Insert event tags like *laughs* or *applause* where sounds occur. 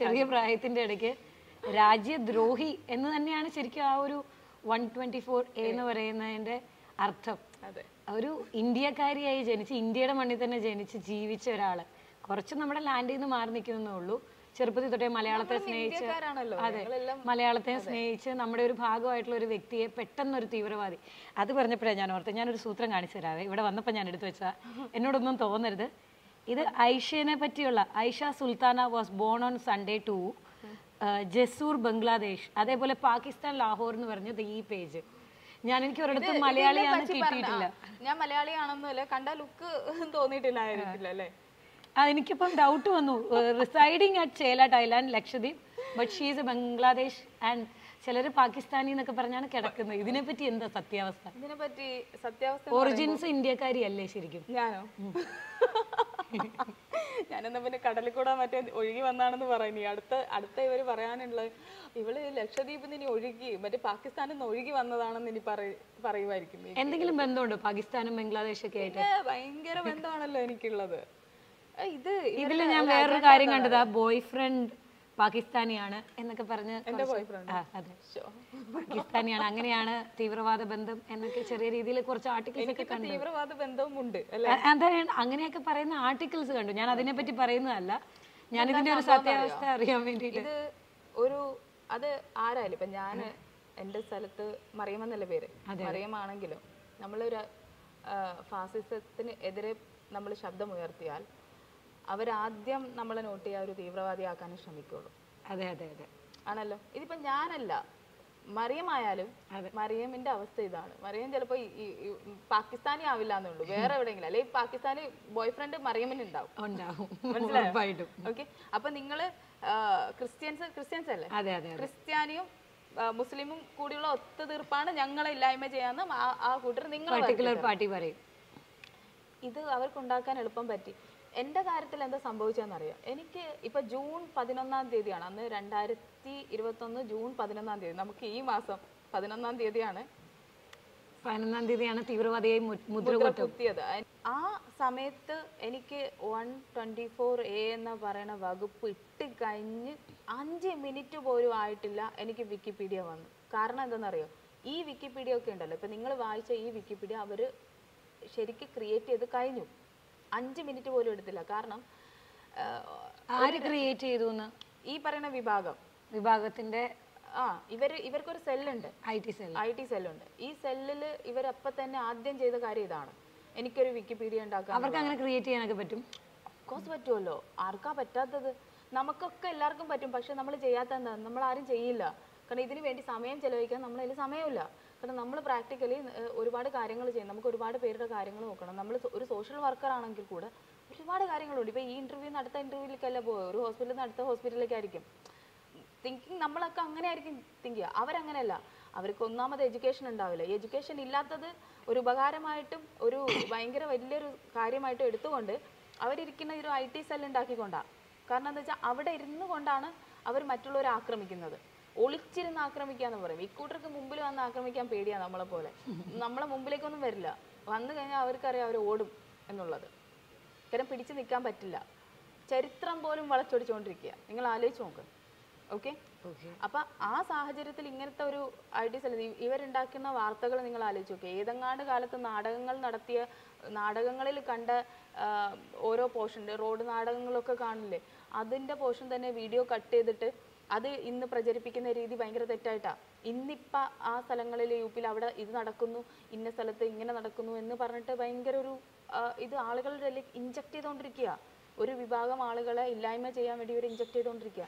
ചെറിയ പ്രായത്തിന്റെ ഇടയ്ക്ക് രാജ്യദ്രോഹി എന്ന് തന്നെയാണ് ശരിക്കും ആ ഒരു വൺ ട്വന്റി ഫോർ എ എന്ന് പറയുന്നതിന്റെ അർത്ഥം. ഒരു ഇന്ത്യക്കാരിയായി ജനിച്ച് ഇന്ത്യയുടെ മണ്ണിൽ തന്നെ ജനിച്ച് ജീവിച്ച ഒരാൾ. കുറച്ച് നമ്മുടെ ലാൻഡിൽ നിന്ന് മാറി നിൽക്കുന്നേ ഉള്ളൂ. ചെറുപ്പത്തിൽ തൊട്ടേ മലയാളത്തെ സ്നേഹിച്ച് അതെ. മലയാളത്തെ സ്നേഹിച്ച് നമ്മുടെ ഒരു ഭാഗമായിട്ടുള്ള ഒരു വ്യക്തിയെ പെട്ടെന്ന് ഒരു തീവ്രവാദി. അത് പറഞ്ഞപ്പോഴേ ഞാൻ ഓർത്തത്. ഞാനൊരു സൂത്രം കാണിച്ചു തരാവേ. ഇവിടെ വന്നപ്പോൾ ഞാൻ എടുത്തു വെച്ചാ എന്നോടൊന്നും തോന്നരുത്. ഇത് ഐഷയെ പറ്റിയുള്ള Aisha Sultana was born on Sunday to Jessore Bangladesh അതേപോലെ പാകിസ്ഥാൻ ലാഹോർ എന്ന് പറഞ്ഞത് ഈ പേജ് ഞാൻ എനിക്ക് ഒരിടത്തും മലയാളിയാണ് കിട്ടിയിട്ടില്ല. ഞാൻ മലയാളിയാണെന്ന് കണ്ട ലുക്ക് തോന്നിയിട്ടില്ലായിരിക്കില്ല അല്ലേ? എനിക്കിപ്പം ഡൗട്ട് വന്നു. Residing at Chetlat island Lakshadweep. But she's a Bangladesh and ചിലർ പാകിസ്ഥാനി എന്നൊക്കെ പറഞ്ഞാണ് കിടക്കുന്നത്. ഇതിനെ പറ്റി എന്താ സത്യാവസ്ഥ? ഇതിനെ പറ്റി സത്യാവസ്ഥ ഒറിജിൻസ് ഇന്ത്യക്കാരി അല്ലേ ശരിക്കും? ഞാനോ? *laughs* *laughs* ഞാനെന്നാ പിന്നെ കടലിൽ കൂടെ മറ്റേ ഒഴുകി വന്നാണെന്ന് പറയും ഇനി അടുത്ത അടുത്ത ഇവർ പറയാനുള്ളത് ഇവൾ ലക്ഷദ്വീപിൽ നിന്ന് ഇനി ഒഴുകി മറ്റേ പാകിസ്ഥാനിൽ നിന്ന് ഒഴുകി വന്നതാണെന്ന് ഇനി പറയ പറയുമായിരിക്കും. എന്തെങ്കിലും ബന്ധമുണ്ടോ പാകിസ്ഥാനും ബംഗ്ലാദേശ് ഒക്കെ ആയിട്ട് ഭയങ്കര ബന്ധമാണല്ലോ എനിക്കുള്ളത്. ഇത് ഇതിൽ ഞാൻ വേറൊരു കാര്യം കണ്ടതാ. ബോയ് ഫ്രണ്ട് പാകിസ്ഥാനിയാണ് എന്നൊക്കെ പറഞ്ഞ് അതെ. പാകിസ്ഥാനിയാണ് അങ്ങനെയാണ് തീവ്രവാദ ബന്ധം എന്നൊക്കെ ചെറിയ രീതിയിൽ കുറച്ച് ആർട്ടിക്കിൾസ് ഒക്കെ കണ്ടു. തീവ്രവാദ ബന്ധവും ഉണ്ട് അതാണ്. അങ്ങനെയൊക്കെ പറയുന്ന ആർട്ടിക്കിൾസ് കണ്ടു. ഞാൻ അതിനെ പറ്റി പറയുന്നതല്ല. ഞാൻ ഇതിന്റെ ഒരു സത്യാവസ്ഥ അറിയാൻ വേണ്ടിയിട്ട്. ഒരു അത് ആരായാലും ഇപ്പൊ ഞാൻ എന്റെ സ്ഥലത്ത് മറിയമെന്നല്ല പേര്? മറിയമാണെങ്കിലും നമ്മളൊരു ഫാസിസത്തിന് എതിരെ നമ്മൾ ശബ്ദമുയർത്തിയാൽ അവരാദ്യം നമ്മളെ നോട്ട് ചെയ്യാൻ ഒരു തീവ്രവാദിയാക്കാനേ ശ്രമിക്കുള്ളൂ. അതെ അതെ അതെ. ആണല്ലോ? ഇതിപ്പോ ഞാനല്ല. മറിയമായാലും മറിയമിന്റെ അവസ്ഥ ഇതാണ്. മറിയം ചിലപ്പോ ഈ- പാകിസ്ഥാനി ആവില്ല എന്നുള്ളൂ. വേറെ എവിടെയെങ്കിലും. അല്ലെ പാകിസ്ഥാനി ബോയ് ഫ്രണ്ട് മറിയമിന് ഉണ്ടാവും. മനസ്സിലായോ? ഓക്കെ അപ്പൊ നിങ്ങൾ ക്രിസ്ത്യൻസ് ക്രിസ്ത്യൻസ് അല്ലേ അതെ അതെ അതെ. ക്രിസ്ത്യാനിയും മുസ്ലിമും കൂടിയുള്ള ഒത്തുതീർപ്പാണ് ഞങ്ങളെ ഇല്ലായ്മ ചെയ്യാന്ന് ആ- കൂട്ടർ നിങ്ങൾ പാർട്ടി പറയും. ഇത് അവർക്ക് ഉണ്ടാക്കാൻ എളുപ്പം പറ്റി. എന്റെ കാര്യത്തിൽ എന്താ സംഭവിച്ചതെന്നറിയാം എനിക്ക് ഇപ്പം ജൂൺ പതിനൊന്നാം തീയതിയാണ്. അന്ന് രണ്ടായിരത്തി ഇരുപത്തൊന്ന് ജൂൺ പതിനൊന്നാം തീയതി. നമുക്ക് ഈ മാസം പതിനൊന്നാം തീയതിയാണ് പതിനൊന്നാം തീയതിയാണ് തീവ്രവാദിയെ മുദ്ര കുത്തിയത്. ആ സമയത്ത് എനിക്ക് വൺ ട്വന്റി ഫോർ എ എന്ന് പറയുന്ന വകുപ്പ് ഇട്ട് കഴിഞ്ഞ് അഞ്ച് മിനിറ്റ് പോലും ആയിട്ടില്ല എനിക്ക് വിക്കിപീഡിയ വന്നു. കാരണം എന്തെന്നറിയോ ഈ വിക്കിപീഡിയ ഒക്കെ ഉണ്ടല്ലോ. ഇപ്പൊ നിങ്ങൾ വായിച്ച ഈ വിക്കിപീഡിയ അവർ ശരിക്ക് ക്രിയേറ്റ് ചെയ്ത് കഴിഞ്ഞു. അഞ്ച് മിനിറ്റ് പോലും എടുത്തില്ല. കാരണം ആര് ക്രിയേറ്റ് ചെയ്തു എന്ന് ഈ പറയുന്ന വിഭാഗം. വിഭാഗത്തിന്റെ ആ ഇവർ ഇവർക്കൊരു സെല്ലുണ്ട്. I T cell I T സെല്ലുണ്ട്. ഈ സെല്ലിൽ ഇവരപ്പം തന്നെ ആദ്യം ചെയ്ത കാര്യം ഇതാണ്. എനിക്കൊരു വിക്കിപീഡിയ ഉണ്ടാക്കാം അവർക്ക് അങ്ങനെ ക്രിയേറ്റ് ചെയ്യാനൊക്കെ പറ്റും? കോഴ്സ് പറ്റുമല്ലോ ആർക്കാ പറ്റാത്തത്? നമുക്കൊക്കെ എല്ലാവർക്കും പറ്റും. പക്ഷെ നമ്മൾ ചെയ്യാത്ത എന്താ? നമ്മൾ ആരും ചെയ്യില്ല. കാരണം ഇതിനു വേണ്ടി സമയം ചെലവഴിക്കാൻ നമ്മളതിൽ സമയമില്ല. കാരണം നമ്മൾ പ്രാക്ടിക്കലി ഒരുപാട് കാര്യങ്ങൾ ചെയ്യും. നമുക്ക് ഒരുപാട് പേരുടെ കാര്യങ്ങൾ നോക്കണം. നമ്മൾ ഒരു സോഷ്യൽ വർക്കർ ആണെങ്കിൽ കൂടെ ഒരുപാട് കാര്യങ്ങളുണ്ട്. ഇപ്പോൾ ഈ ഇന്റർവ്യൂ അടുത്ത ഇന്റർവ്യൂവിലേക്കല്ല പോവുക? ഒരു ഹോസ്പിറ്റലിൽ നിന്ന് അടുത്ത ഹോസ്പിറ്റലിലേക്കായിരിക്കും തിങ്കിങ് നമ്മളൊക്കെ അങ്ങനെ ആയിരിക്കും തിങ്ക് ചെയ്യുക. അവരങ്ങനെയല്ല. അവർക്ക് ഒന്നാമത് എഡ്യൂക്കേഷൻ ഉണ്ടാവില്ല. എഡ്യൂക്കേഷൻ ഇല്ലാത്തത് ഒരു ഉപകാരമായിട്ടും ഒരു ഭയങ്കര വലിയൊരു കാര്യമായിട്ടും എടുത്തുകൊണ്ട് അവരിരിക്കുന്ന ഒരു ഐ ടി സെൽ ഉണ്ടാക്കിക്കൊണ്ടാണ് കാരണം എന്താ വെച്ചാൽ അവിടെ ഇരുന്നു കൊണ്ടാണ് അവർ മറ്റുള്ളവരെ ആക്രമിക്കുന്നത്. ഒളിച്ചിരുന്ന് ആക്രമിക്കുക എന്ന് പറയും ഇക്കൂട്ടർക്ക് മുമ്പിൽ വന്ന് ആക്രമിക്കാൻ പേടിയാണ് നമ്മളെ പോലെ. നമ്മളെ മുമ്പിലേക്കൊന്നും വരില്ല. വന്നു കഴിഞ്ഞാൽ അവർക്കറിയാം അവർ ഓടും എന്നുള്ളത്. കാരണം പിടിച്ചു നിൽക്കാൻ പറ്റില്ല. ചരിത്രം പോലും വളച്ചൊടിച്ചുകൊണ്ടിരിക്കുക നിങ്ങൾ ആലോചിച്ച് നോക്ക്. ഓക്കെ? അപ്പൊ ആ സാഹചര്യത്തിൽ ഇങ്ങനത്തെ ഒരു ഐഡിയസ് അല്ല? ഇവരുണ്ടാക്കുന്ന വാർത്തകൾ നിങ്ങൾ ആലോചിച്ച് നോക്കുക ഏതെങ്ങാണ്ട് കാലത്ത് നാടകങ്ങൾ നടത്തിയ നാടകങ്ങളിൽ കണ്ട ഓരോ പോർഷൻ റോഡ് നാടകങ്ങളൊക്കെ കാണില്ലേ? അതിന്റെ പോർഷൻ തന്നെ വീഡിയോ കട്ട് ചെയ്തിട്ട് അത് ഇന്ന് പ്രചരിപ്പിക്കുന്ന രീതി ഭയങ്കര തെറ്റായിട്ടാണ് ഇന്നിപ്പ ആ സ്ഥലങ്ങളിൽ യു പിയിൽ അവിടെ ഇത് നടക്കുന്നു ഇന്ന സ്ഥലത്ത് ഇങ്ങനെ നടക്കുന്നു എന്ന് പറഞ്ഞിട്ട് ഭയങ്കര ഒരു ഇത് ആളുകളുടെ ഇഞ്ചക്ട് ചെയ്തുകൊണ്ടിരിക്കുക ഒരു വിഭാഗം ആളുകളെ ഇല്ലായ്മ ചെയ്യാൻ വേണ്ടി ഇവർ ഇഞ്ചക്ട് ചെയ്തുകൊണ്ടിരിക്കുക